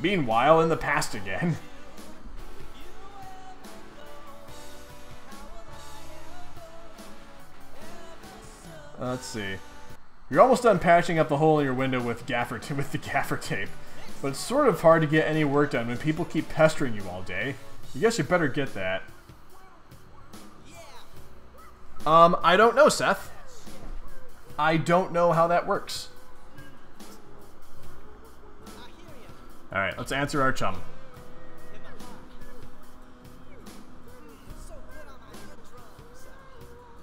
Meanwhile, in the past again. Let's see. You're almost done patching up the hole in your window with gaffer with the gaffer tape, but it's sort of hard to get any work done when people keep pestering you all day. I guess you better get that. Um, I don't know, Seth. I don't know how that works. Alright, let's answer our chum.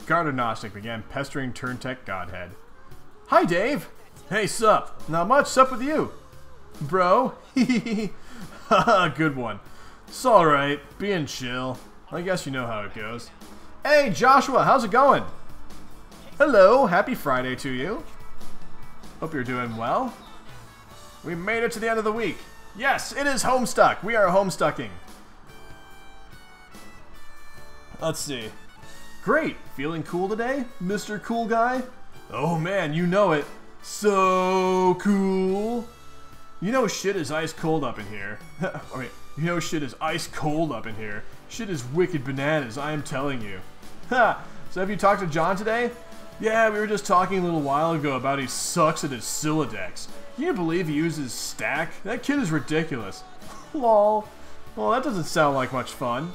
gardenGnostic began pestering Turntech Godhead. Hi, Dave! Hey, sup? Not much, sup with you? Bro? Haha, good one. It's alright, being chill. I guess you know how it goes. Hey, Joshua, how's it going? Hello, happy Friday to you. Hope you're doing well. We made it to the end of the week. Yes, it is Homestuck. We are homestucking. Let's see. Great. Feeling cool today, Mr. Cool Guy? Oh man, you know it. So cool. You know shit is ice cold up in here. I mean, you know shit is ice cold up in here. Shit is wicked bananas, I am telling you. Ha! So have you talked to John today? Yeah, we were just talking a little while ago about he sucks at his Sylladex. Can you believe he uses stack? That kid is ridiculous. Lol. Well, that doesn't sound like much fun.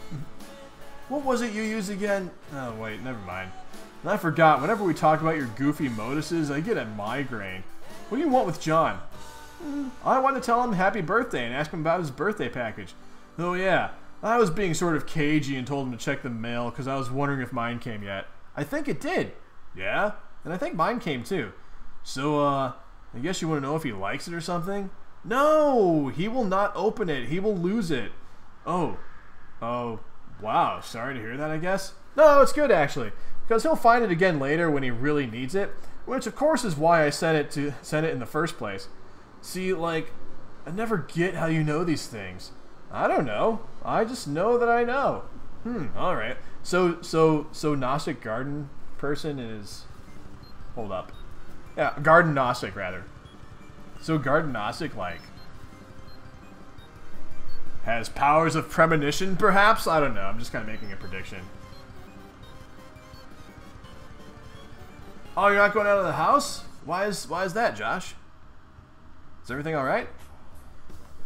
What was it you used again? Oh, wait, never mind. And I forgot, whenever we talk about your goofy moduses, I get a migraine. What do you want with John? Mm, I want to tell him happy birthday and ask him about his birthday package. Oh yeah, I was being sort of cagey and told him to check the mail because I was wondering if mine came yet. I think it did. Yeah? And I think mine came too. So, uh, I guess you want to know if he likes it or something? No! He will not open it. He will lose it. Oh. Oh. Wow. Sorry to hear that, I guess. No, it's good, actually. Because he'll find it again later when he really needs it. Which, of course, is why I sent it to sent it in the first place. See, like, I never get how you know these things. I don't know. I just know that I know. Hmm, alright. So, so, so Gnostic Garden person is... Hold up. Yeah, Garden Gnostic, rather. So Garden Gnostic, like... Has powers of premonition, perhaps? I don't know. I'm just kind of making a prediction. Oh, you're not going out of the house? Why is why is that, Josh? Is everything all right?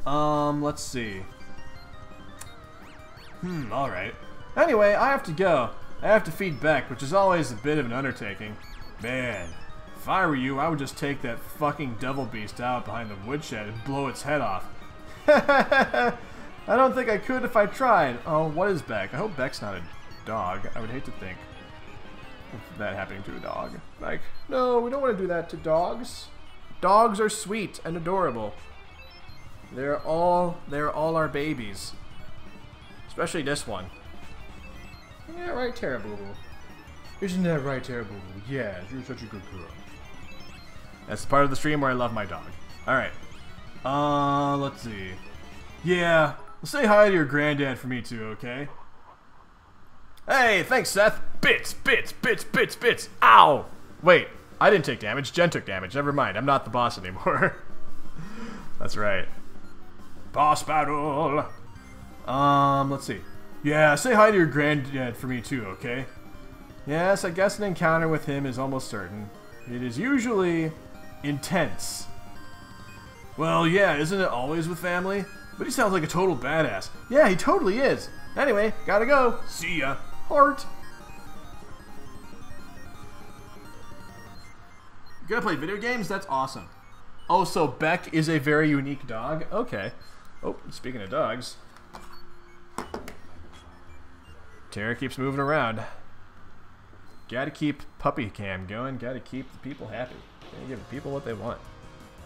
Um, let's see. Hmm, all right. Anyway, I have to go. I have to feed Bec, which is always a bit of an undertaking. Man, if I were you, I would just take that fucking devil beast out behind the woodshed and blow its head off. I don't think I could if I tried. Oh, what is Bec? I hope Bec's not a dog. I would hate to think of that happening to a dog. Like, no, we don't want to do that to dogs. Dogs are sweet and adorable. They're all they're all our babies. Especially this one. Yeah, right, Tara Boo Boo. Isn't that right, Boo? Yeah, you're such a good girl. That's the part of the stream where I love my dog. Alright. Uh, let's see. Yeah, say hi to your granddad for me too, okay? Hey, thanks, Seth. Bits, bits, bits, bits, bits. Ow! Wait, I didn't take damage. Jen took damage. Never mind. I'm not the boss anymore. That's right. Boss battle. Um, let's see. Yeah, say hi to your granddad for me too, okay? Yes, I guess an encounter with him is almost certain. It is usually intense. Well, yeah, isn't it always with family? But he sounds like a total badass. Yeah, he totally is. Anyway, gotta go. See ya. Heart. You gonna play video games? That's awesome. Oh, so Bec is a very unique dog? Okay. Oh, speaking of dogs. Tara keeps moving around. Gotta keep puppy cam going. Gotta keep the people happy. Gotta give people what they want.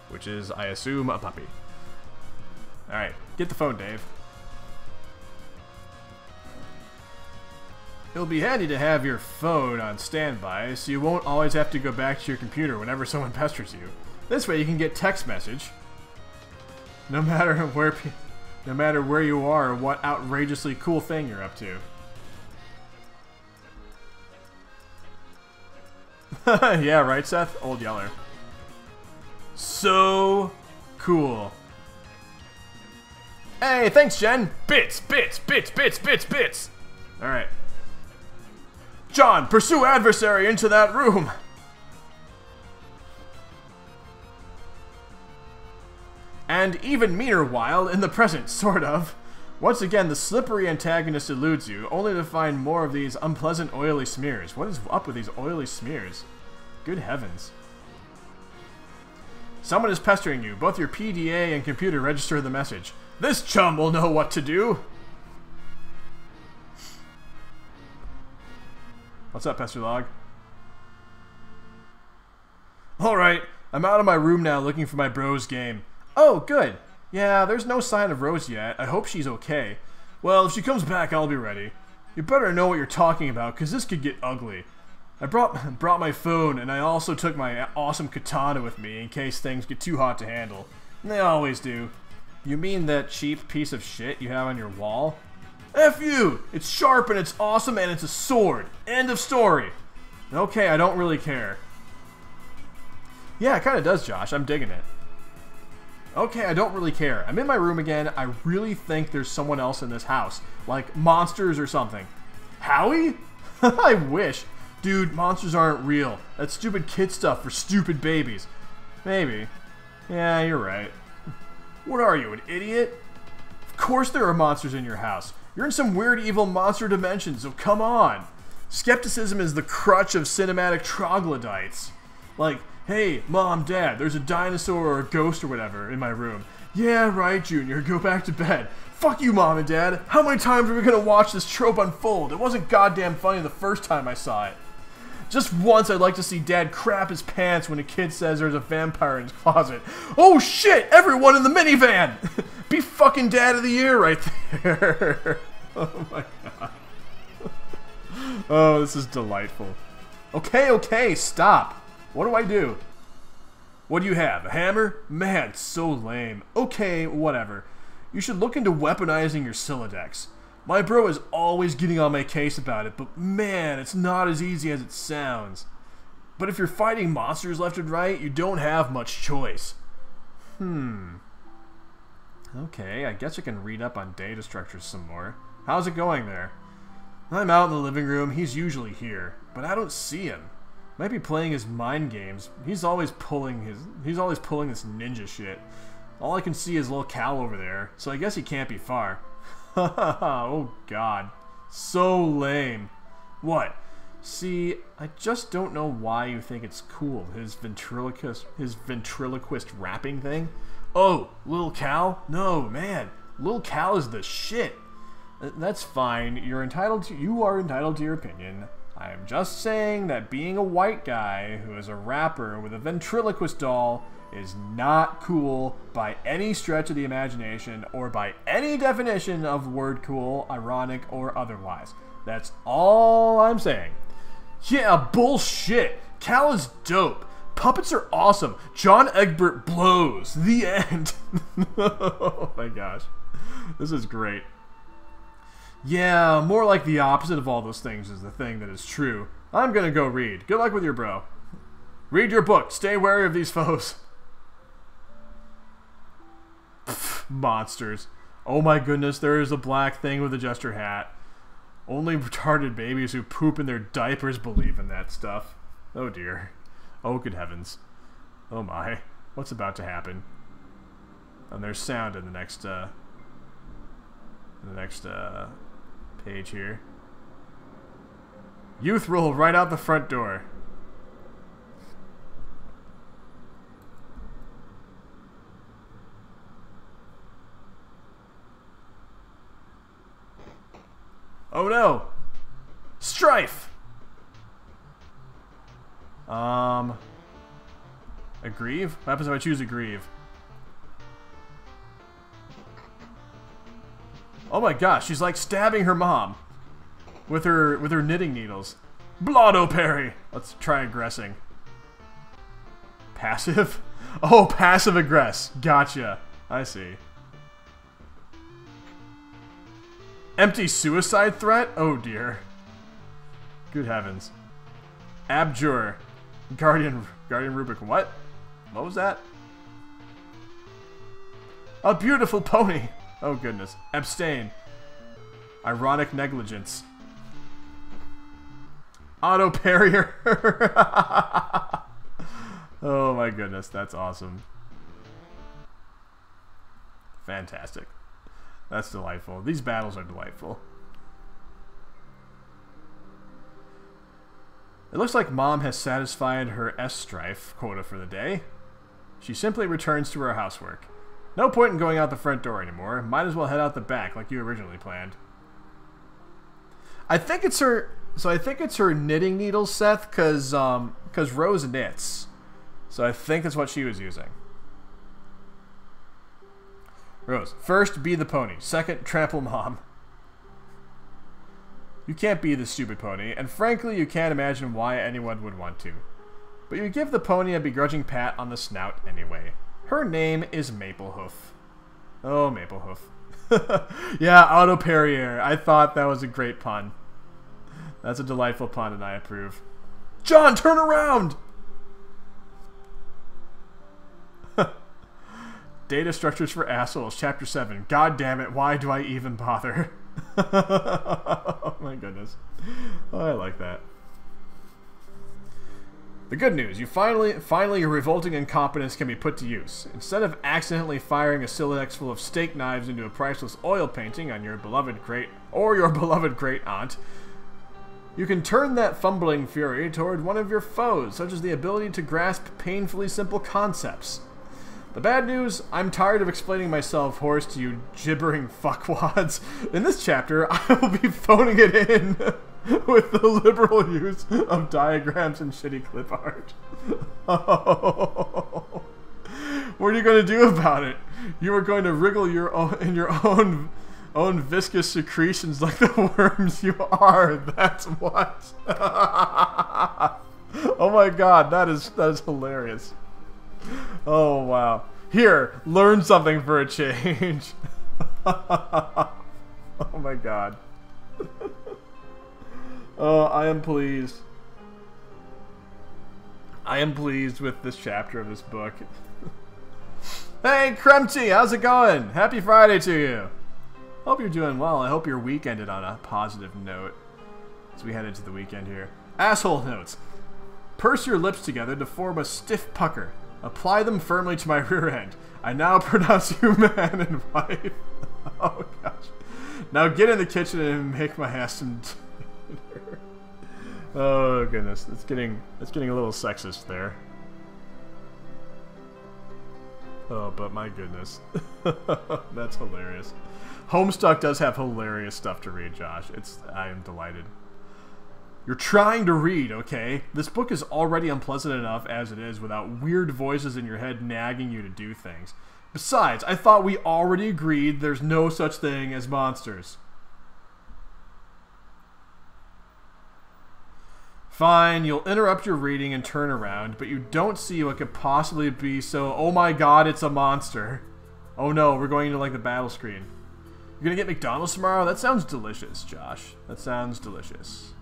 Which is, I assume, a puppy. Alright, get the phone, Dave. It'll be handy to have your phone on standby, so you won't always have to go back to your computer whenever someone pesters you. This way you can get text message, no matter where, no matter where you are or what outrageously cool thing you're up to. yeah, right, Seth? Old Yeller. So cool. Hey, thanks, Jen. Bits, bits, bits, bits, bits, bits. All right. John, pursue adversary into that room. And even meaner while in the present, sort of. Once again, the slippery antagonist eludes you, only to find more of these unpleasant oily smears. What is up with these oily smears? Good heavens. Someone is pestering you. Both your PDA and computer register the message. This chum will know what to do. What's up, Pester Log? Alright, I'm out of my room now looking for my bro's game. Oh, good. Yeah, there's no sign of Rose yet. I hope she's okay. Well, if she comes back, I'll be ready. You better know what you're talking about, because this could get ugly. I brought brought my phone, and I also took my awesome katana with me in case things get too hot to handle. And they always do. You mean that cheap piece of shit you have on your wall? F you! It's sharp and it's awesome and it's a sword. End of story. Okay, I don't really care. Yeah, it kind of does, Josh. I'm digging it. Okay, I don't really care. I'm in my room again. I really think there's someone else in this house. Like monsters or something. Howie? I wish. Dude, monsters aren't real. That's stupid kid stuff for stupid babies. Maybe. Yeah, you're right. What are you, an idiot? Of course there are monsters in your house. You're in some weird evil monster dimension, so come on. Skepticism is the crutch of cinematic troglodytes. Like, hey, mom, dad, there's a dinosaur or a ghost or whatever in my room. Yeah, right, Junior, go back to bed. Fuck you, mom and dad. How many times are we gonna watch this trope unfold? It wasn't goddamn funny the first time I saw it. Just once I'd like to see dad crap his pants when a kid says there's a vampire in his closet. Oh shit, everyone in the minivan! Be fucking dad of the year right there. oh my god. oh, this is delightful. Okay, okay, stop. What do I do? What do you have? A hammer? Man, so lame. Okay, whatever. You should look into weaponizing your Sylladex. My bro is always getting on my case about it, but man, it's not as easy as it sounds. But if you're fighting monsters left and right, you don't have much choice. Hmm. Okay, I guess I can read up on data structures some more. How's it going there? I'm out in the living room. He's usually here, but I don't see him. Might be playing his mind games. He's always pulling his he's always pulling this ninja shit. All I can see is little Cal over there, so I guess he can't be far. oh god. So lame. What? See, I just don't know why you think it's cool, his ventriloquist his ventriloquist rapping thing. Oh, Lil Cal? No, man. Lil Cal is the shit. That's fine. You're entitled to you are entitled to your opinion. I am just saying that being a white guy who is a rapper with a ventriloquist doll is not cool by any stretch of the imagination or by any definition of word cool, ironic, or otherwise. That's all I'm saying. Yeah, bullshit. Cal is dope. Puppets are awesome. John Egbert blows. The end. oh my gosh. This is great. Yeah, more like the opposite of all those things is the thing that is true. I'm gonna go read. Good luck with your bro. Read your book. Stay wary of these foes. monsters. Oh my goodness, there is a black thing with a jester hat. Only retarded babies who poop in their diapers believe in that stuff. Oh dear. Oh good heavens. Oh my. What's about to happen? And there's sound in the next, uh... In the next, uh... Page here. Youth roll right out the front door. Oh no! Strife! Um... Aggrieve? What happens if I choose a Oh my gosh, she's like stabbing her mom with her with her knitting needles. Blotto parry. Let's try aggressing. Passive? Oh, passive aggress. Gotcha. I see. Empty suicide threat? Oh dear. Good heavens. Abjure. Guardian Guardian Rubik. What? What was that? A beautiful pony. Oh goodness. Abstain. Ironic negligence. Auto parrier. oh my goodness, that's awesome. Fantastic. That's delightful. These battles are delightful. It looks like Mom has satisfied her S-Strife quota for the day. She simply returns to her housework. No point in going out the front door anymore. Might as well head out the back like you originally planned. I think it's her. So I think it's her knitting needles, Seth, because um, because Rose knits. So I think that's what she was using. Rose, first be the pony. Second, trample mom. You can't be the stupid pony, and frankly, you can't imagine why anyone would want to. But you give the pony a begrudging pat on the snout anyway. Her name is Maplehoof. Oh, Maplehoof. yeah, Auto Perrier. I thought that was a great pun. That's a delightful pun, and I approve. John, turn around! Data structures for assholes, chapter 7. God damn it, why do I even bother? oh my goodness. Oh, I like that. The good news, you finally, finally your revolting incompetence can be put to use. Instead of accidentally firing a Silex full of steak knives into a priceless oil painting on your beloved great or your beloved great aunt, you can turn that fumbling fury toward one of your foes, such as the ability to grasp painfully simple concepts. The bad news, I'm tired of explaining myself hoarse to you gibbering fuckwads. In this chapter, I will be phoning it in with the liberal use of diagrams and shitty clip art. What are you going to do about it? You are going to wriggle your own, in your own own viscous secretions like the worms you are. That's what. oh my god, that is that is hilarious. Oh, wow. Here, learn something for a change. oh my god. Oh, I am pleased. I am pleased with this chapter of this book. hey, Kremty, how's it going? Happy Friday to you. Hope you're doing well. I hope your week ended on a positive note as we head into the weekend here. Asshole notes. Purse your lips together to form a stiff pucker. Apply them firmly to my rear end. I now pronounce you man and wife. oh gosh. Now get in the kitchen and make my ass some oh goodness, it's getting it's getting a little sexist there. Oh, but my goodness. That's hilarious. Homestuck does have hilarious stuff to read, Josh. It's I am delighted. You're trying to read, okay? This book is already unpleasant enough as it is without weird voices in your head nagging you to do things. Besides, I thought we already agreed there's no such thing as monsters. Fine, you'll interrupt your reading and turn around, but you don't see what could possibly be so, oh my god, it's a monster. Oh no, we're going into like the battle screen. You're gonna get McDonald's tomorrow? That sounds delicious, Josh. That sounds delicious.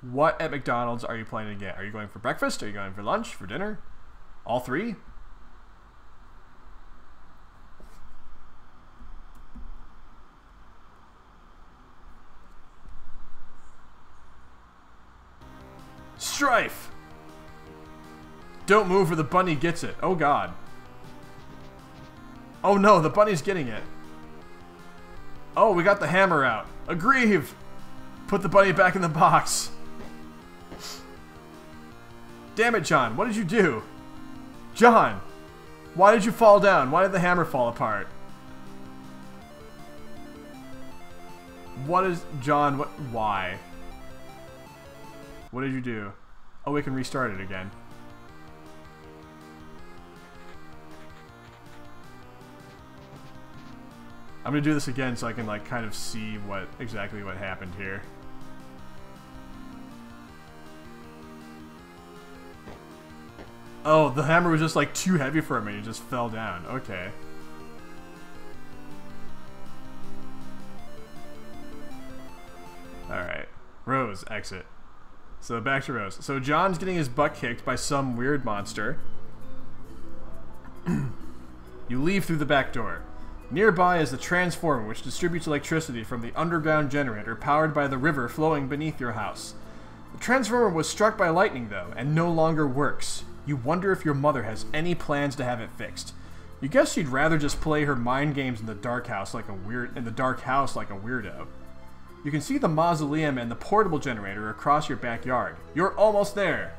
What at McDonald's are you planning to get? Are you going for breakfast? Are you going for lunch? For dinner? All three? Strife! Don't move or the bunny gets it. Oh god. Oh no, the bunny's getting it. Oh, we got the hammer out. Aggrieve! Put the bunny back in the box. Damn it, John. What did you do? John! Why did you fall down? Why did the hammer fall apart? What is... John, what... Why? What did you do? Oh, we can restart it again. I'm gonna do this again so I can like kind of see what exactly what happened here. Oh, the hammer was just like too heavy for me. It just fell down. Okay. Alright. Rose, exit. So back to Rose. So John's getting his butt kicked by some weird monster. you leave through the back door. Nearby is the transformer, which distributes electricity from the underground generator powered by the river flowing beneath your house. The transformer was struck by lightning, though, and no longer works. You wonder if your mother has any plans to have it fixed. You guess she'd rather just play her mind games in the dark house like a weird in the dark house like a weirdo. You can see the mausoleum and the portable generator across your backyard. You're almost there.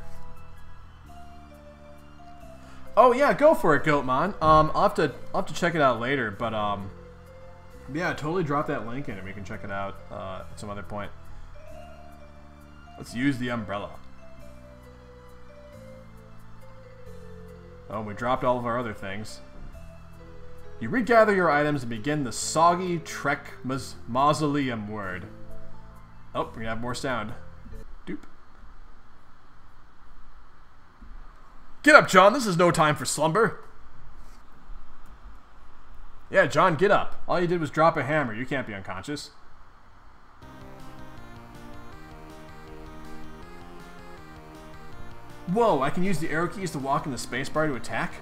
Oh yeah, go for it, Goatmon. Um, I'll have to I'll have to check it out later, but um, yeah, totally drop that link in and we can check it out uh, at some other point. Let's use the umbrella. Oh, we dropped all of our other things. You regather your items and begin the soggy Trek mausoleum word. Oh, we're have more sound. Doop. Get up, John. This is no time for slumber. Yeah, John, get up. All you did was drop a hammer. You can't be unconscious. Whoa, I can use the arrow keys to walk in the spacebar to attack?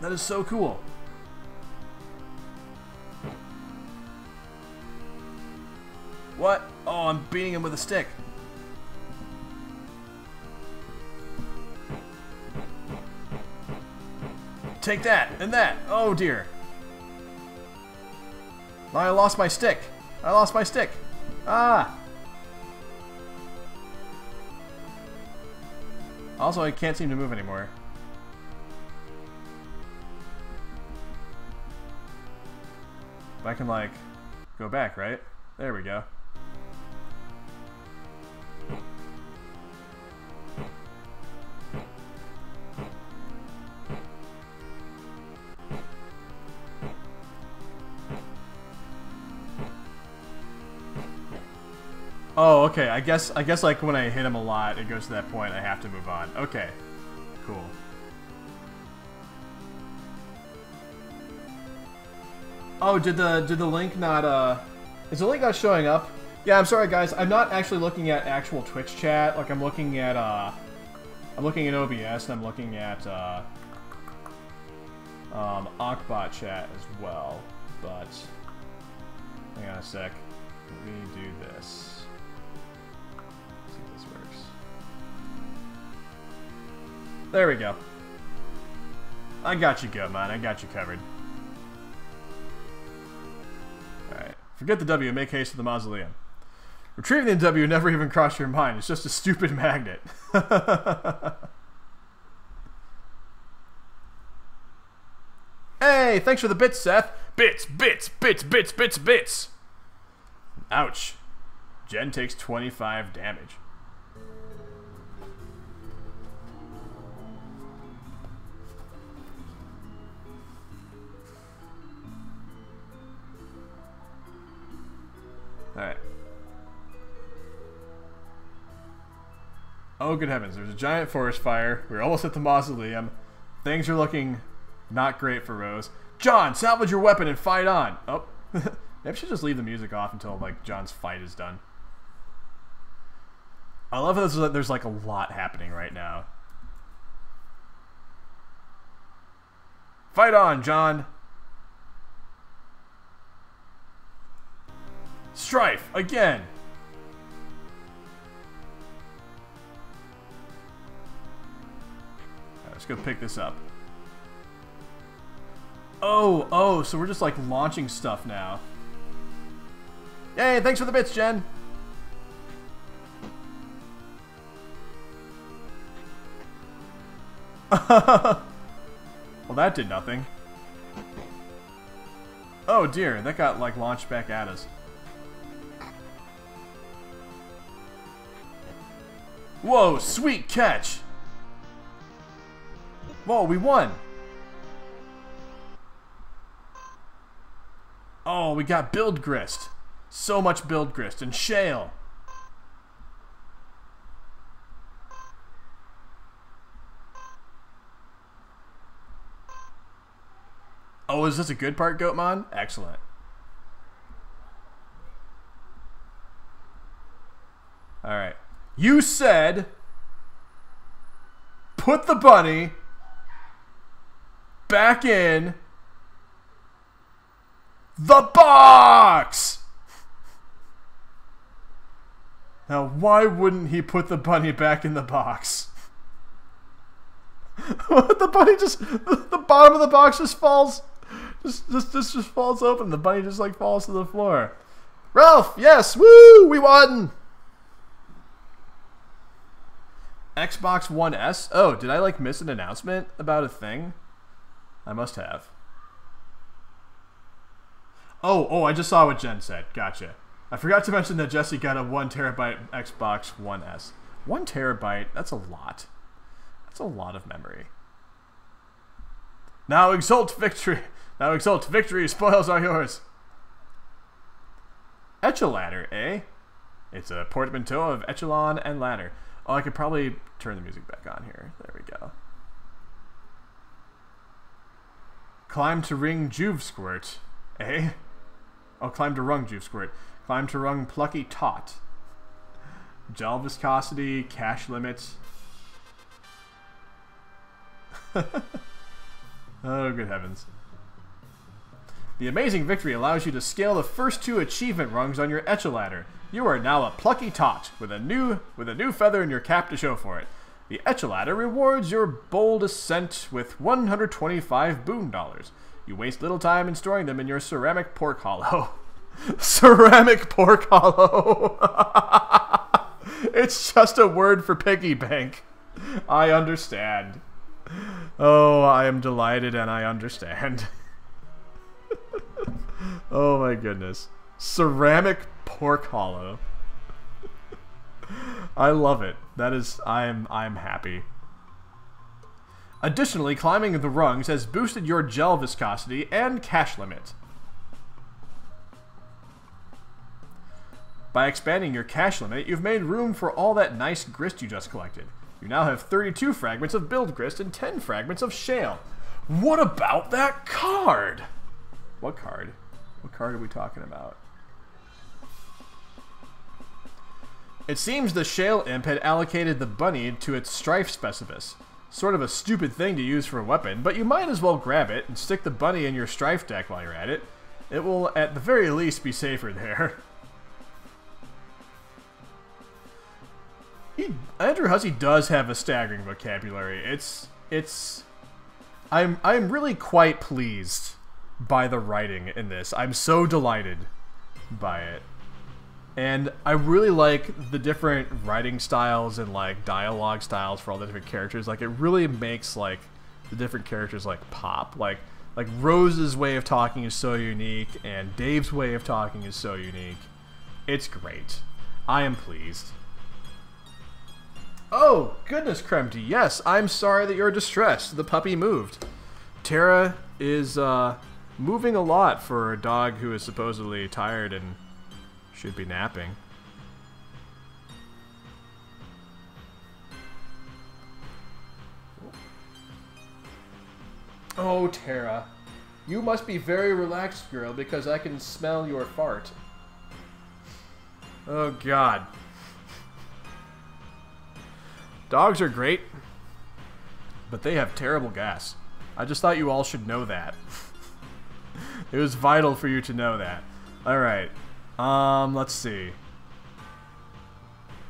That is so cool. I'm beating him with a stick. Take that, and that. Oh dear. I lost my stick. I lost my stick. Ah! Also, I can't seem to move anymore. I can, like, go back, right? There we go. Okay. I guess I guess like when I hit him a lot, it goes to that point. I have to move on. Okay, cool. Oh, did the did the link not uh? Is the link not showing up? Yeah, I'm sorry guys. I'm not actually looking at actual Twitch chat. Like I'm looking at uh, I'm looking at OBS and I'm looking at uh, um, Okbot chat as well. But hang on a sec. Let me do this. There we go. I got you good, man. I got you covered. Alright. Forget the W make haste to the mausoleum. Retrieving the W never even crossed your mind. It's just a stupid magnet. hey, thanks for the bits, Seth. Bits, bits, bits, bits, bits, bits. Ouch. Jen takes 25 damage. Oh, good heavens. There's a giant forest fire. We're almost at the mausoleum. Things are looking not great for Rose. John, salvage your weapon and fight on. Oh. Maybe I should just leave the music off until, like, John's fight is done. I love how there's, there's like, a lot happening right now. Fight on, John! Strife, again! Let's go pick this up. Oh, oh, so we're just like launching stuff now. Yay, thanks for the bits, Jen! well, that did nothing. Oh dear, that got like launched back at us. Whoa, sweet catch! Whoa, we won! Oh, we got build grist. So much build grist and shale. Oh, is this a good part, Goatmon? Excellent. Alright. You said put the bunny back in The box! Now, why wouldn't he put the bunny back in the box? the bunny just, the bottom of the box just falls, just, just, just, just falls open. The bunny just like falls to the floor. Ralph, yes, woo, we won! Xbox One S. Oh, did I like miss an announcement about a thing? I must have. Oh, oh, I just saw what Jen said. Gotcha. I forgot to mention that Jesse got a one terabyte Xbox One S. One terabyte, that's a lot. That's a lot of memory. Now exult victory. Now exult victory. Spoils are yours. Echeladder, eh? It's a portmanteau of echelon and ladder. Oh, I could probably turn the music back on here. There we go. Climb to ring Juve squirt, eh? Oh, climb to rung Juve squirt. Climb to rung plucky tot. Gel viscosity, cache limits. oh, good heavens. The amazing victory allows you to scale the first two achievement rungs on your Echeladder. You are now a plucky tot with a new with a new feather in your cap to show for it. The Echeladder rewards your bold ascent with 125 boon dollars. You waste little time in storing them in your ceramic pork hollow. ceramic pork hollow. it's just a word for piggy bank. I understand. Oh, I am delighted and I understand. oh my goodness. Ceramic pork hollow. I love it. That is I'm I'm happy. Additionally, climbing the rungs has boosted your gel viscosity and cache limit. By expanding your cache limit, you've made room for all that nice grist you just collected. You now have 32 fragments of build grist and 10 fragments of shale. What about that card? What card? What card are we talking about? It seems the Shale Imp had allocated the bunny to its Strife Specibus. Sort of a stupid thing to use for a weapon, but you might as well grab it and stick the bunny in your Strife deck while you're at it. It will, at the very least, be safer there. He, Andrew Hussie does have a staggering vocabulary. It's it's I'm I'm really quite pleased by the writing in this. I'm so delighted by it. And I really like the different writing styles and like dialogue styles for all the different characters. Like it really makes like the different characters like pop. Like like Rose's way of talking is so unique and Dave's way of talking is so unique. It's great. I am pleased. Oh, goodness, Kremty. Yes, I'm sorry that you're distressed. The puppy moved. Tara is uh, moving a lot for a dog who is supposedly tired and should be napping. Oh, Tara. You must be very relaxed, girl, because I can smell your fart. Oh, God. Dogs are great, but they have terrible gas. I just thought you all should know that. it was vital for you to know that. Alright. Um, let's see.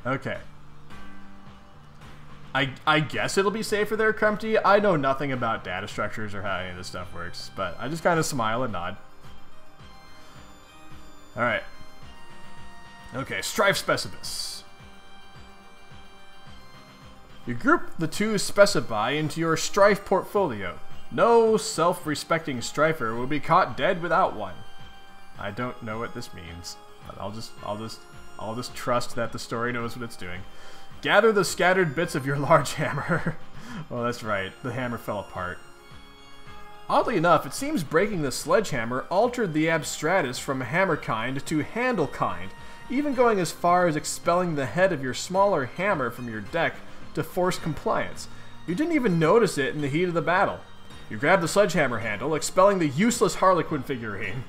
Okay. I, I guess it'll be safer there, Crumpty. I know nothing about data structures or how any of this stuff works, but I just kind of smile and nod. Alright. Okay, Strife Specibus. You group the two specibi into your Strife portfolio. No self-respecting strifer will be caught dead without one. I don't know what this means, but I'll just, I'll just, I'll just trust that the story knows what it's doing. Gather the scattered bits of your large hammer. well, that's right, the hammer fell apart. Oddly enough, it seems breaking the sledgehammer altered the Abstratus from hammer kind to handle kind, even going as far as expelling the head of your smaller hammer from your deck to force compliance. You didn't even notice it in the heat of the battle. You grabbed the sledgehammer handle, expelling the useless Harlequin figurine.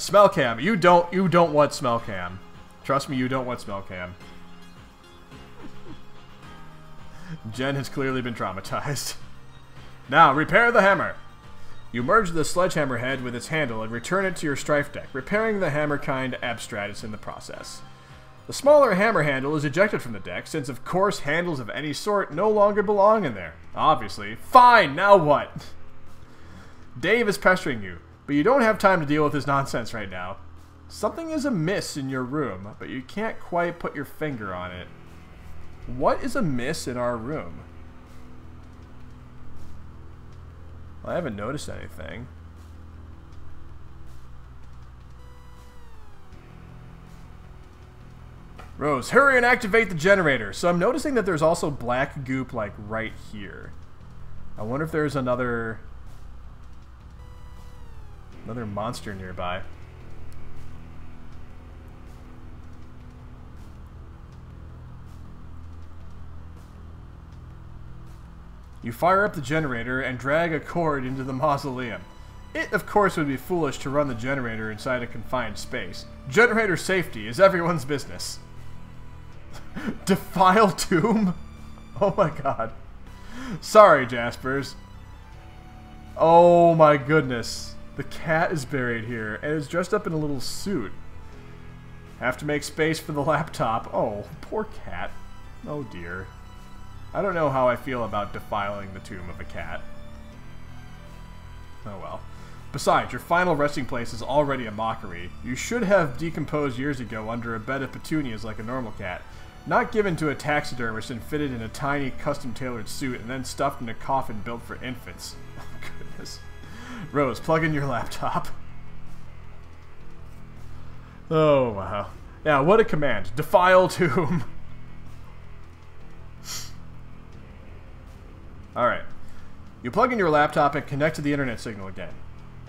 Smell cam. You don't you don't want smell cam. Trust me, you don't want smell cam. Jen has clearly been traumatized. Now, repair the hammer! You merge the sledgehammer head with its handle and return it to your strife deck, repairing the hammer kind abstratus in the process. The smaller hammer handle is ejected from the deck, since of course handles of any sort no longer belong in there. Obviously. Fine, now what? Dave is pestering you, but you don't have time to deal with his nonsense right now. Something is amiss in your room, but you can't quite put your finger on it. What is amiss in our room? I haven't noticed anything. Rose, hurry and activate the generator. So I'm noticing that there's also black goop like right here. I wonder if there's another another monster nearby. You fire up the generator and drag a cord into the mausoleum. It, of course, would be foolish to run the generator inside a confined space. Generator safety is everyone's business. Defile tomb? Oh my god. Sorry, Jaspers. Oh my goodness. The cat is buried here and is dressed up in a little suit. Have to make space for the laptop. Oh, poor cat. Oh dear. I don't know how I feel about defiling the tomb of a cat. Oh well. Besides, your final resting place is already a mockery. You should have decomposed years ago under a bed of petunias like a normal cat. Not given to a taxidermist and fitted in a tiny, custom-tailored suit and then stuffed in a coffin built for infants. Oh, goodness. Rose, plug in your laptop. Oh, wow. Yeah, what a command. Defile tomb. Alright. You plug in your laptop and connect to the internet signal again.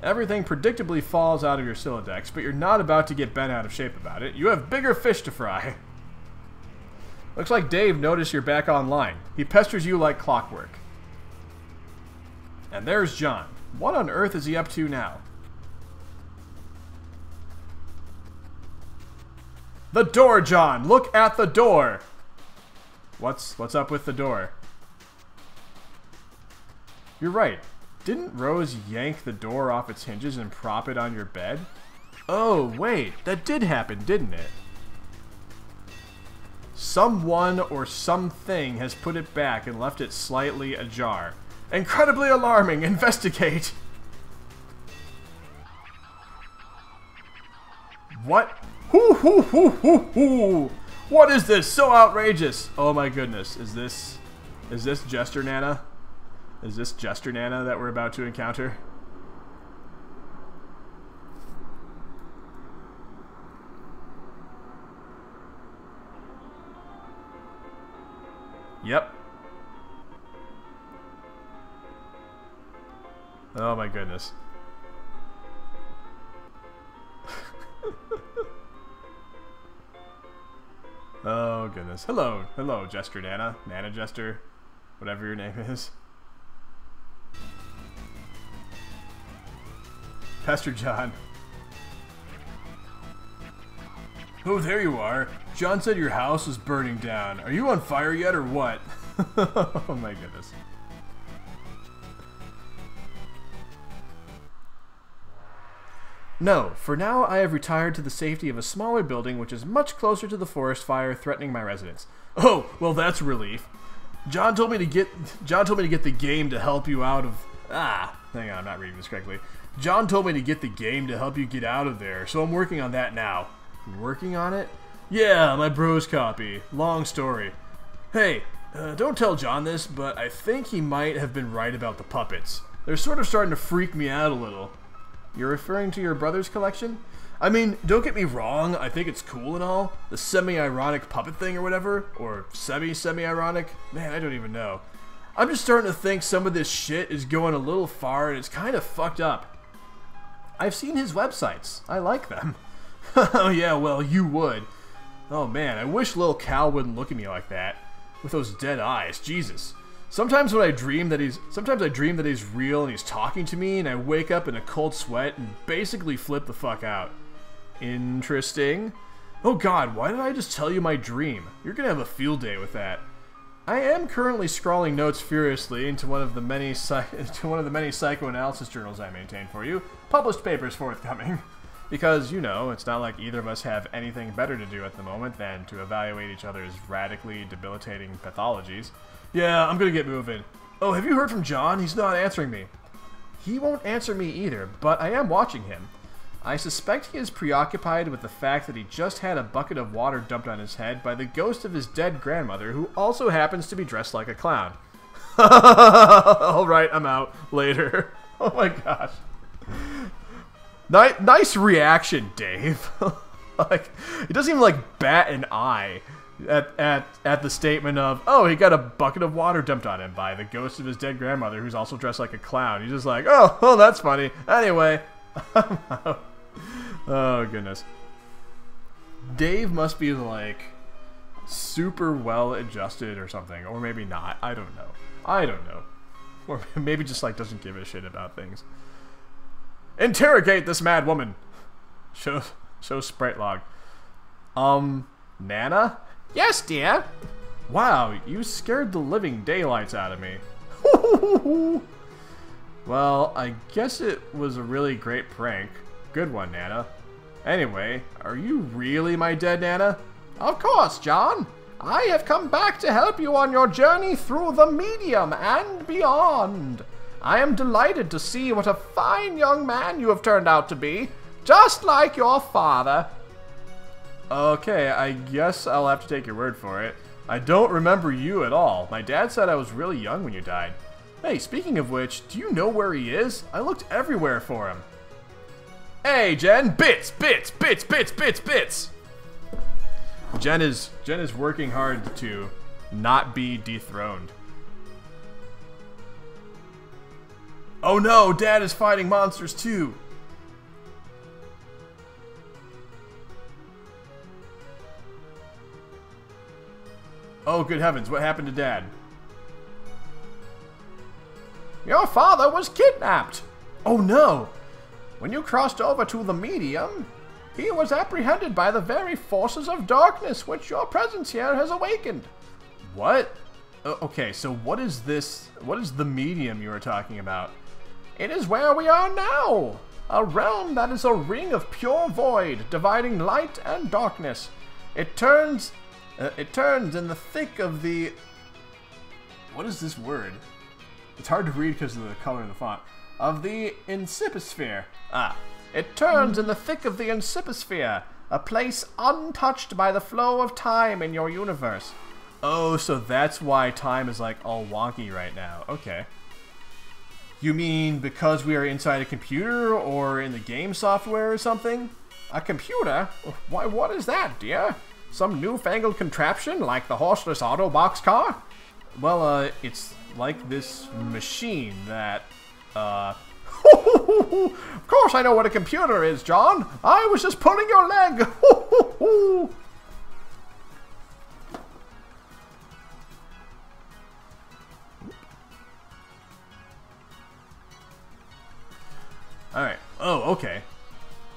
Everything predictably falls out of your Sylladex, but you're not about to get bent out of shape about it. You have bigger fish to fry. Looks like Dave noticed you're back online. He pesters you like clockwork. And there's John. What on earth is he up to now? The door, John! Look at the door! What's what's up with the door? You're right. Didn't Rose yank the door off its hinges and prop it on your bed? Oh, wait. That did happen, didn't it? Someone or something has put it back and left it slightly ajar. Incredibly alarming. Investigate. What? Hoo hoo hoo hoo hoo. What is this? So outrageous. Oh my goodness. Is this... Is this Jester Nana? Is this Jester Nana that we're about to encounter? Yep. Oh my goodness. oh goodness. Hello. Hello, Jester Nana. Nana Jester. Whatever your name is. Pastor John. Oh, there you are. John said your house is burning down. Are you on fire yet or what? oh my goodness. No, for now I have retired to the safety of a smaller building which is much closer to the forest fire threatening my residence. Oh, well that's relief. John told me to get John told me to get the game to help you out of ah, hang on, I'm not reading this correctly. John told me to get the game to help you get out of there, so I'm working on that now. Working on it? Yeah, my bro's copy. Long story. Hey, uh, don't tell John this, but I think he might have been right about the puppets. They're sort of starting to freak me out a little. You're referring to your brother's collection? I mean, don't get me wrong, I think it's cool and all. The semi-ironic puppet thing or whatever. Or semi-semi-ironic. Man, I don't even know. I'm just starting to think some of this shit is going a little far and it's kind of fucked up. I've seen his websites. I like them. oh yeah, well, you would. Oh man, I wish Lil Cal wouldn't look at me like that. With those dead eyes, Jesus. Sometimes when I dream that he's sometimes I dream that he's real and he's talking to me and I wake up in a cold sweat and basically flip the fuck out. Interesting. Oh god, why did I just tell you my dream? You're gonna have a field day with that. I am currently scrawling notes furiously into one of the many into one of the many psychoanalysis journals I maintain for you. Published papers forthcoming. Because, you know, it's not like either of us have anything better to do at the moment than to evaluate each other's radically debilitating pathologies. Yeah, I'm gonna get moving. Oh, have you heard from John? He's not answering me. He won't answer me either, but I am watching him. I suspect he is preoccupied with the fact that he just had a bucket of water dumped on his head by the ghost of his dead grandmother, who also happens to be dressed like a clown. Alright, I'm out. Later. Oh my gosh. Ni nice reaction, Dave. like, he doesn't even like bat an eye at, at, at the statement of, oh, he got a bucket of water dumped on him by the ghost of his dead grandmother who's also dressed like a clown. He's just like, oh, oh that's funny. Anyway, oh, goodness. Dave must be like super well adjusted or something, or maybe not. I don't know. I don't know. Or maybe just like doesn't give a shit about things. Interrogate this mad woman. Show show sprite log. Um, Nana? Yes, dear. Wow, you scared the living daylights out of me. well, I guess it was a really great prank. Good one, Nana. Anyway, are you really my dead Nana? Of course, John. I have come back to help you on your journey through the medium and beyond. I am delighted to see what a fine young man you have turned out to be, just like your father. Okay, I guess I'll have to take your word for it. I don't remember you at all. My dad said I was really young when you died. Hey, speaking of which, do you know where he is? I looked everywhere for him. Hey, Jen! Bits! Bits! Bits! Bits! Bits! Bits! Jen is Jen is working hard to not be dethroned. Oh no, Dad is fighting monsters too. Oh, good heavens, what happened to Dad? Your father was kidnapped! Oh no! When you crossed over to the medium, he was apprehended by the very forces of darkness which your presence here has awakened. What? Uh, okay, so what is this? What is the medium you were talking about? It is where we are now! A realm that is a ring of pure void, dividing light and darkness. It turns uh, it turns in the thick of the... What is this word? It's hard to read because of the color of the font. Of the Incipisphere. Ah. It turns in the thick of the Incipisphere, a place untouched by the flow of time in your universe. Oh, so that's why time is like all wonky right now. Okay. You mean because we are inside a computer or in the game software or something? A computer? Why, what is that, dear? Some newfangled contraption like the horseless auto box car? Well, uh, it's like this machine that, uh... of course I know what a computer is, John! I was just pulling your leg! Alright. Oh, okay.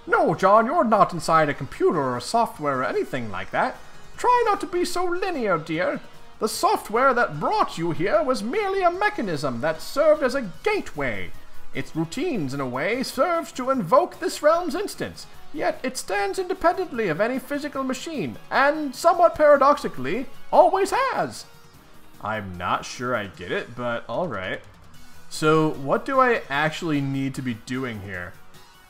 No, John, you're not inside a computer or software or anything like that. Try not to be so linear, dear. The software that brought you here was merely a mechanism that served as a gateway. Its routines, in a way, served to invoke this realm's instance, yet it stands independently of any physical machine, and, somewhat paradoxically, always has. I'm not sure I get it, but alright. So, what do I actually need to be doing here?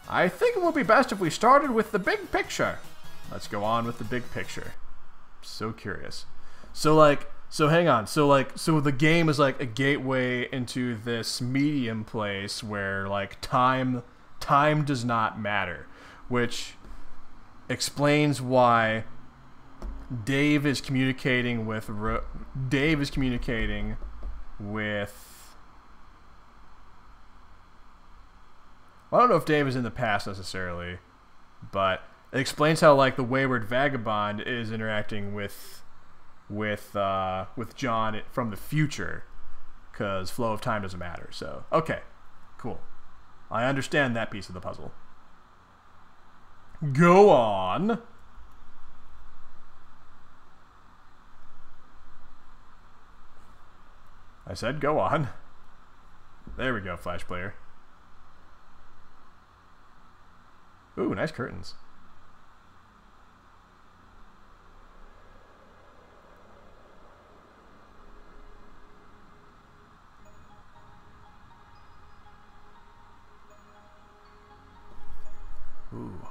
I think it would be best if we started with the big picture. Let's go on with the big picture. So curious. So like, so hang on. So like, so the game is like a gateway into this medium place where like time, time does not matter, which explains why Dave is communicating with Ro Dave is communicating with Well, I don't know if Dave is in the past necessarily, but it explains how like the wayward vagabond is interacting with with uh, with John from the future, because flow of time doesn't matter. So okay, cool. I understand that piece of the puzzle. Go on. I said go on. There we go, Flash Player. Ooh, nice curtains. Ooh.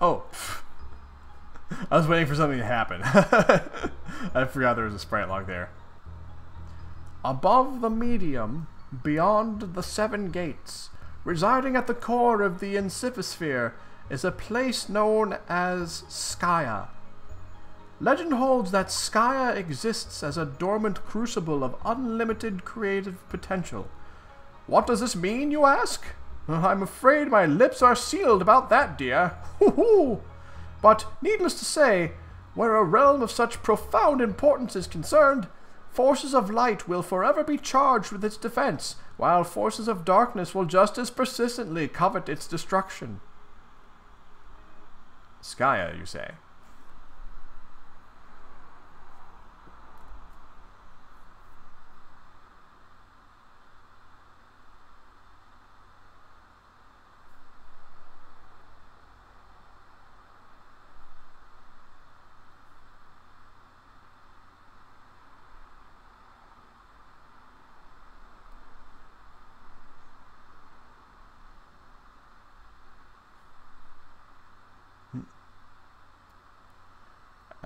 Oh. I was waiting for something to happen. I forgot there was a sprite log there. Above the medium, beyond the seven gates, residing at the core of the Incipisphere, is a place known as Skaia. Legend holds that Skaia exists as a dormant crucible of unlimited creative potential. What does this mean, you ask? I'm afraid my lips are sealed about that, dear. Hoo hoo! But, needless to say, where a realm of such profound importance is concerned, forces of light will forever be charged with its defense, while forces of darkness will just as persistently covet its destruction. Skaia, you say?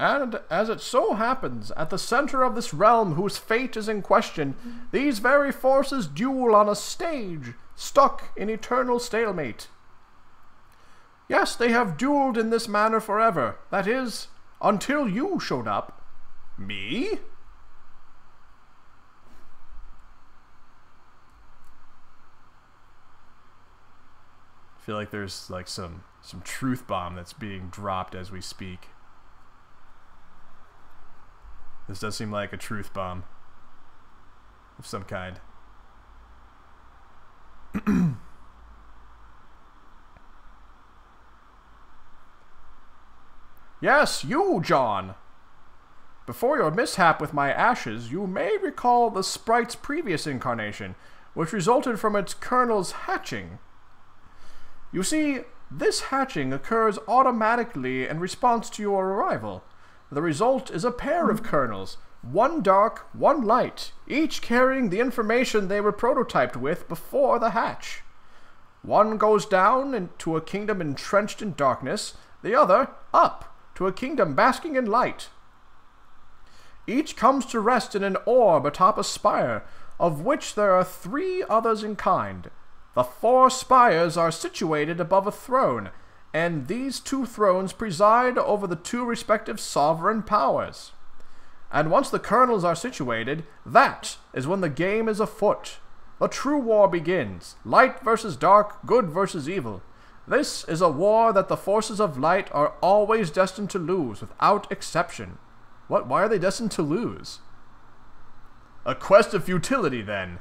And as it so happens, at the center of this realm whose fate is in question, these very forces duel on a stage, stuck in eternal stalemate. Yes, they have dueled in this manner forever. That is, until you showed up. Me? I feel like there's like some some truth bomb that's being dropped as we speak. This does seem like a truth bomb of some kind. yes, you, John! Before your mishap with my ashes, you may recall the sprite's previous incarnation, which resulted from its kernel's hatching. You see, this hatching occurs automatically in response to your arrival. The result is a pair of kernels, one dark, one light, each carrying the information they were prototyped with before the hatch. One goes down into a kingdom entrenched in darkness, the other up to a kingdom basking in light. Each comes to rest in an orb atop a spire, of which there are three others in kind. The four spires are situated above a throne, and these two thrones preside over the two respective sovereign powers. And once the kernels are situated, that is when the game is afoot. The true war begins light versus dark, good versus evil. This is a war that the forces of light are always destined to lose, without exception. What? Why are they destined to lose? A quest of futility, then.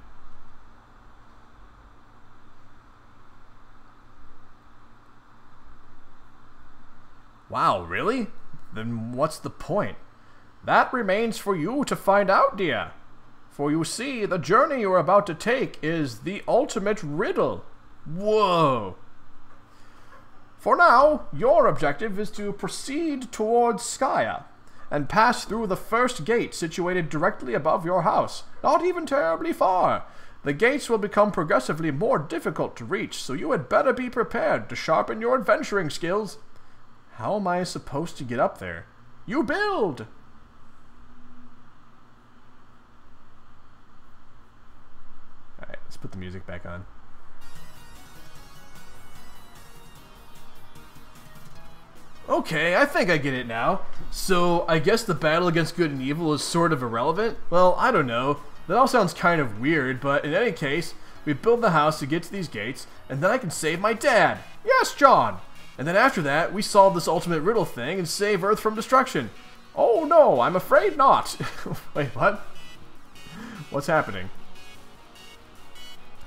Wow, really? Then what's the point? That remains for you to find out, dear. For you see, the journey you're about to take is the ultimate riddle. Whoa. For now, your objective is to proceed towards Skaia and pass through the first gate situated directly above your house. Not even terribly far. The gates will become progressively more difficult to reach, so you had better be prepared to sharpen your adventuring skills. How am I supposed to get up there? You build! Alright, let's put the music back on. Okay, I think I get it now. So, I guess the battle against good and evil is sort of irrelevant? Well, I don't know. That all sounds kind of weird, but in any case, we build the house to get to these gates, and then I can save my dad. Yes, John! And then after that, we solve this ultimate riddle thing and save Earth from destruction. Oh no, I'm afraid not. Wait, what? What's happening?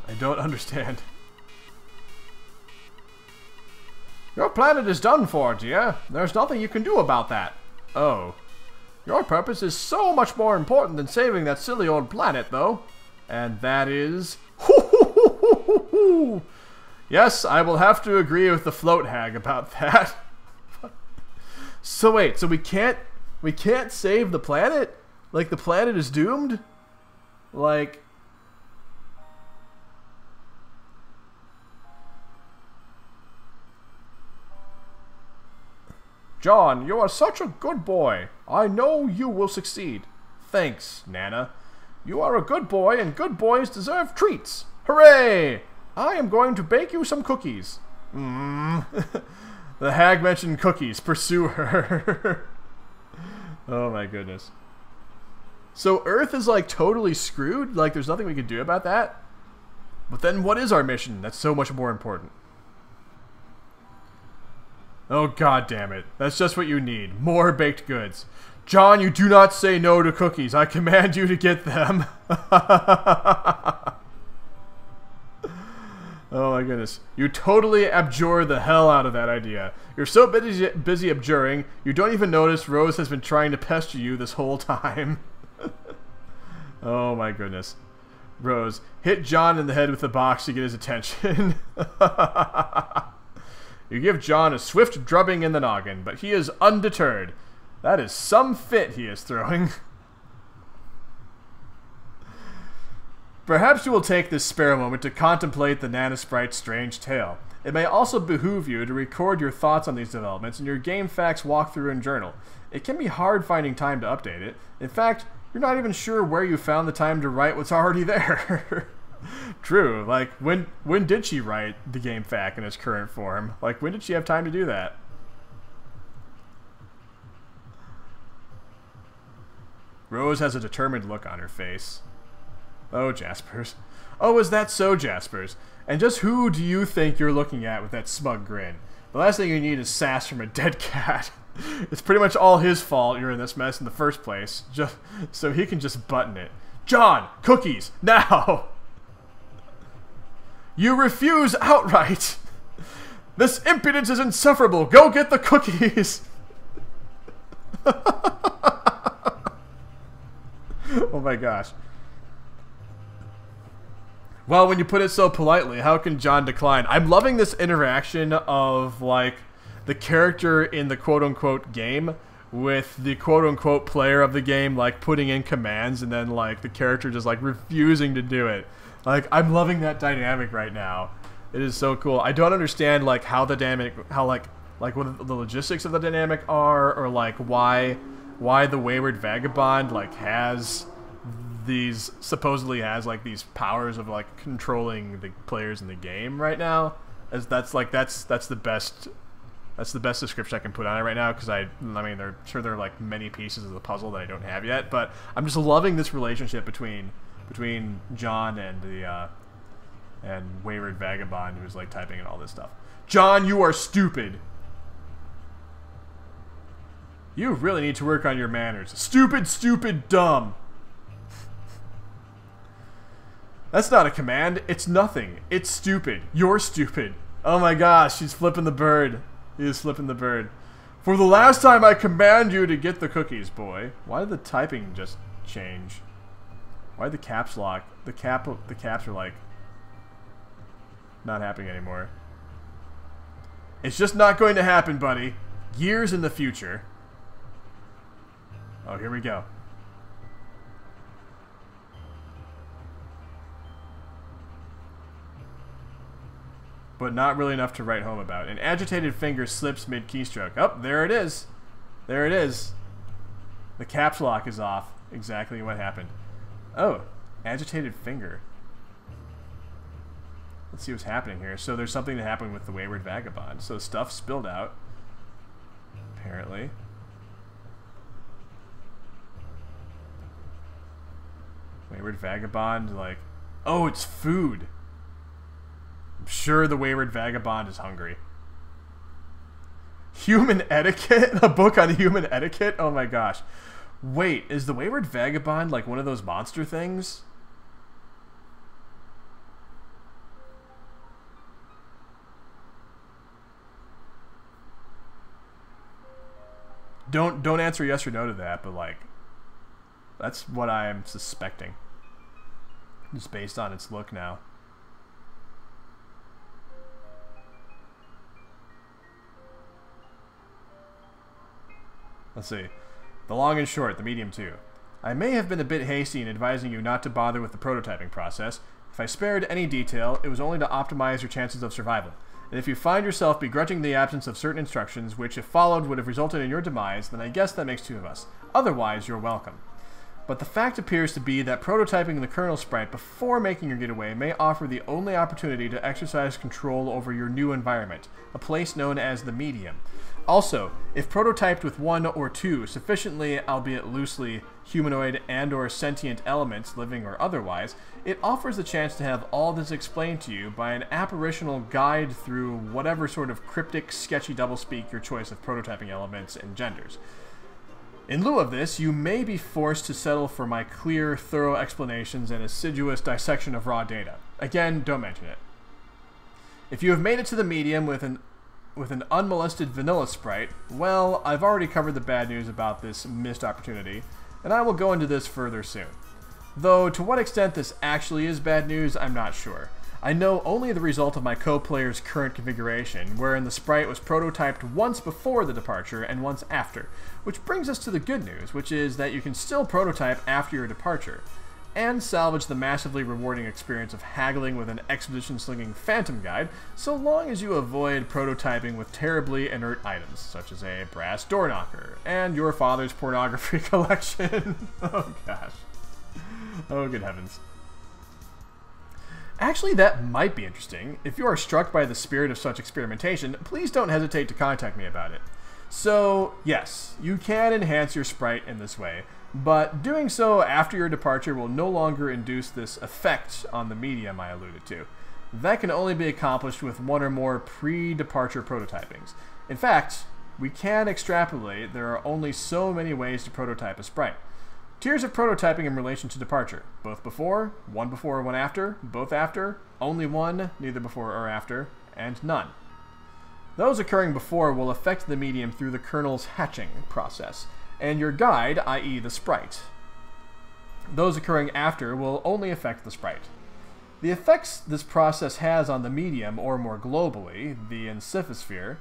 I don't understand. Your planet is done for, dear. There's nothing you can do about that. Oh. Your purpose is so much more important than saving that silly old planet, though. And that is... yes, I will have to agree with the float hag about that. so wait, so we can't... We can't save the planet? Like, the planet is doomed? Like... John, you are such a good boy. I know you will succeed. Thanks, Nana. You are a good boy, and good boys deserve treats. Hooray! I am going to bake you some cookies. Mmm. the hag mentioned cookies. Pursue her. oh my goodness. So Earth is like totally screwed? Like there's nothing we can do about that? But then what is our mission that's so much more important? Oh god damn it. That's just what you need. More baked goods. John, you do not say no to cookies. I command you to get them. oh my goodness. You totally abjure the hell out of that idea. You're so busy, busy abjuring, you don't even notice Rose has been trying to pester you this whole time. oh my goodness. Rose, hit John in the head with the box to get his attention. You give John a swift drubbing in the noggin, but he is undeterred. That is some fit he is throwing. Perhaps you will take this spare moment to contemplate the Nanasprite's strange tale. It may also behoove you to record your thoughts on these developments in your GameFAQs walkthrough and journal. It can be hard finding time to update it. In fact, you're not even sure where you found the time to write what's already there. True. Like when when did she write the GameFAQ in its current form? Like when did she have time to do that? Rose has a determined look on her face. Oh, Jaspers. Oh, is that so, Jaspers? And just who do you think you're looking at with that smug grin? The last thing you need is sass from a dead cat. it's pretty much all his fault you're in this mess in the first place, just so he can just button it. John, cookies, now! You refuse outright! This impudence is insufferable! Go get the cookies! oh my gosh. Well, when you put it so politely, how can John decline? I'm loving this interaction of, like, the character in the quote-unquote game with the quote-unquote player of the game, like, putting in commands and then, like, the character just, like, refusing to do it. Like I'm loving that dynamic right now. It is so cool. I don't understand like how the dynamic, how like like what the logistics of the dynamic are, or like why why the wayward vagabond like has these supposedly has like these powers of like controlling the players in the game right now. As that's like that's that's the best that's the best description I can put on it right now because I I mean there sure there are like many pieces of the puzzle that I don't have yet, but I'm just loving this relationship between between John and the uh, and wayward vagabond who's like typing in all this stuff. John, you are stupid. You really need to work on your manners. Stupid, stupid, dumb. That's not a command. It's nothing. It's stupid. You're stupid. Oh my gosh, she's flipping the bird. He is flipping the bird. For the last time, I command you to get the cookies, boy. Why did the typing just change? Why the caps lock? The cap the caps are like not happening anymore. It's just not going to happen, buddy. Years in the future. Oh, here we go. But not really enough to write home about. An agitated finger slips mid-keystroke. Oh, there it is. There it is. The caps lock is off. Exactly what happened. Oh, agitated finger. Let's see what's happening here. So there's something that happened with the Wayward Vagabond. So stuff spilled out, apparently. Wayward Vagabond, like, oh, it's food. Sure the Wayward Vagabond is hungry. Human etiquette? A book on human etiquette? Oh my gosh. Wait, is the Wayward Vagabond like one of those monster things? Don't don't answer yes or no to that, but like that's what I'm suspecting. Just based on its look now. Let's see. The long and short, the medium too. I may have been a bit hasty in advising you not to bother with the prototyping process. If I spared any detail, it was only to optimize your chances of survival. And if you find yourself begrudging the absence of certain instructions, which if followed would have resulted in your demise, then I guess that makes two of us. Otherwise, you're welcome. But the fact appears to be that prototyping the kernel sprite before making your getaway may offer the only opportunity to exercise control over your new environment, a place known as the medium. Also, if prototyped with one or two sufficiently, albeit loosely, humanoid and or sentient elements, living or otherwise, it offers the chance to have all this explained to you by an apparitional guide through whatever sort of cryptic, sketchy doublespeak your choice of prototyping elements engenders. In lieu of this, you may be forced to settle for my clear, thorough explanations and assiduous dissection of raw data. Again, don't mention it. If you have made it to the medium with an with an unmolested vanilla sprite, well, I've already covered the bad news about this missed opportunity, and I will go into this further soon. Though to what extent this actually is bad news, I'm not sure. I know only the result of my co-player's current configuration, wherein the sprite was prototyped once before the departure and once after, which brings us to the good news, which is that you can still prototype after your departure, and salvage the massively rewarding experience of haggling with an expedition-slinging phantom guide, so long as you avoid prototyping with terribly inert items, such as a brass door knocker, and your father's pornography collection. oh gosh. Oh good heavens. Actually, that might be interesting. If you are struck by the spirit of such experimentation, please don't hesitate to contact me about it. So, yes, you can enhance your sprite in this way, but doing so after your departure will no longer induce this effect on the medium I alluded to. That can only be accomplished with one or more pre-departure prototypings. In fact, we can extrapolate there are only so many ways to prototype a sprite. Tiers of prototyping in relation to departure. Both before, one before, one after, both after, only one, neither before or after, and none. Those occurring before will affect the medium through the kernel's hatching process, and your guide, i.e. the sprite. Those occurring after will only affect the sprite. The effects this process has on the medium, or more globally, the Incipisphere,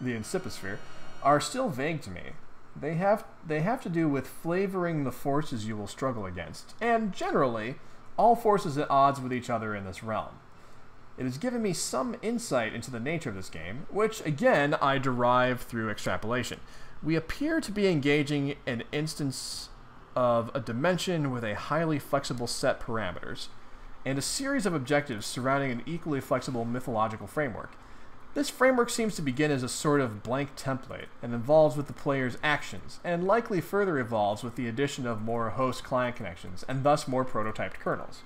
the Incipisphere, are still vague to me. They have they have to do with flavoring the forces you will struggle against, and generally, all forces at odds with each other in this realm. It has given me some insight into the nature of this game, which again I derive through extrapolation. We appear to be engaging an instance of a dimension with a highly flexible set parameters, and a series of objectives surrounding an equally flexible mythological framework. This framework seems to begin as a sort of blank template and evolves with the player's actions, and likely further evolves with the addition of more host-client connections, and thus more prototyped kernels.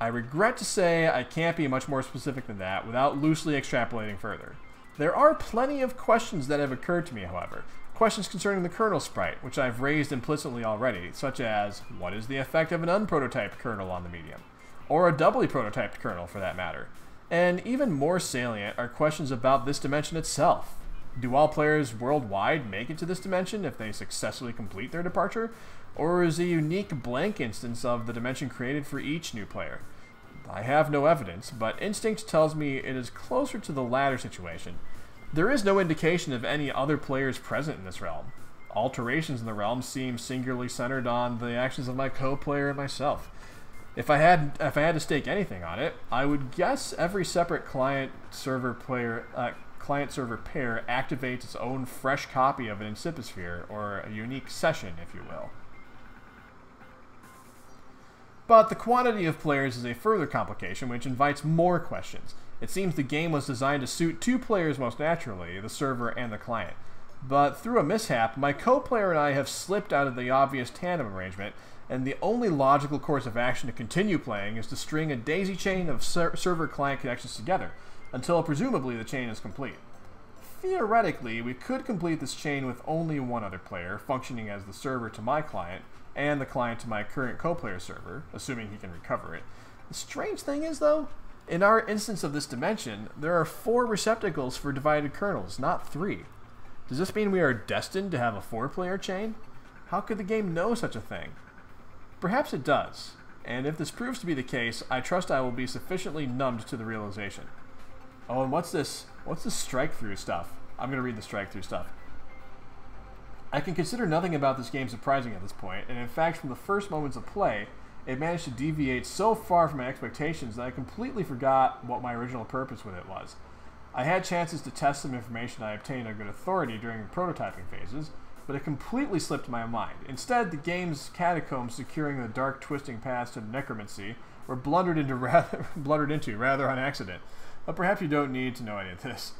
I regret to say I can't be much more specific than that without loosely extrapolating further. There are plenty of questions that have occurred to me, however. Questions concerning the kernel sprite, which I've raised implicitly already, such as, what is the effect of an unprototyped kernel on the medium? Or a doubly prototyped kernel, for that matter. And even more salient are questions about this dimension itself. Do all players worldwide make it to this dimension if they successfully complete their departure? Or is a unique blank instance of the dimension created for each new player? I have no evidence, but instinct tells me it is closer to the latter situation. There is no indication of any other players present in this realm. Alterations in the realm seem singularly centered on the actions of my co-player and myself. If I had if I had to stake anything on it, I would guess every separate client server player uh, client server pair activates its own fresh copy of an Incipisphere, or a unique session, if you will. But the quantity of players is a further complication which invites more questions. It seems the game was designed to suit two players most naturally, the server and the client. But through a mishap, my co-player and I have slipped out of the obvious tandem arrangement, and the only logical course of action to continue playing is to string a daisy chain of ser server-client connections together, until presumably the chain is complete. Theoretically, we could complete this chain with only one other player, functioning as the server to my client, and the client to my current co-player server, assuming he can recover it. The strange thing is, though, in our instance of this dimension, there are four receptacles for divided kernels, not three. Does this mean we are destined to have a four-player chain? How could the game know such a thing? Perhaps it does, and if this proves to be the case, I trust I will be sufficiently numbed to the realization. Oh, and what's this? What's this strike-through stuff? I'm going to read the strike-through stuff. I can consider nothing about this game surprising at this point, and in fact, from the first moments of play, it managed to deviate so far from my expectations that I completely forgot what my original purpose with it was. I had chances to test some information I obtained on good authority during the prototyping phases, but it completely slipped my mind. Instead, the game's catacombs securing the dark, twisting paths to necromancy were blundered into rather, blundered into rather on accident. But perhaps you don't need to know any of this.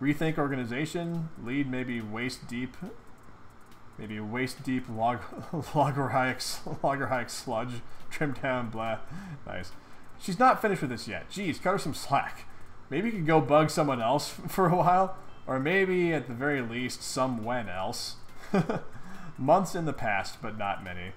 Rethink organization, lead maybe waist deep Maybe waist deep log logorrheic logorrheic sludge trimmed down blah. Nice. She's not finished with this yet. Jeez, cut her some slack. Maybe you could go bug someone else for a while, or maybe at the very least someone else. Months in the past, but not many.